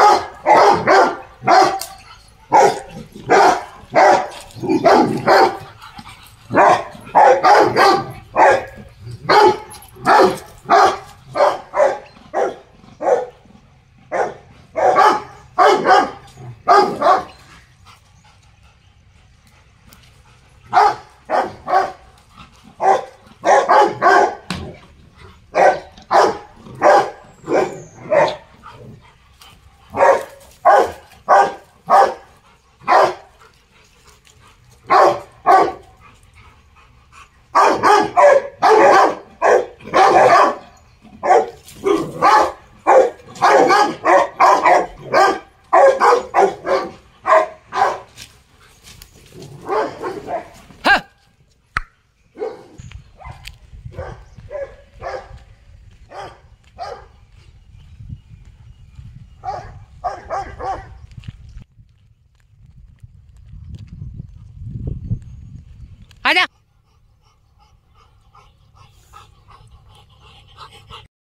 Ah! Ha!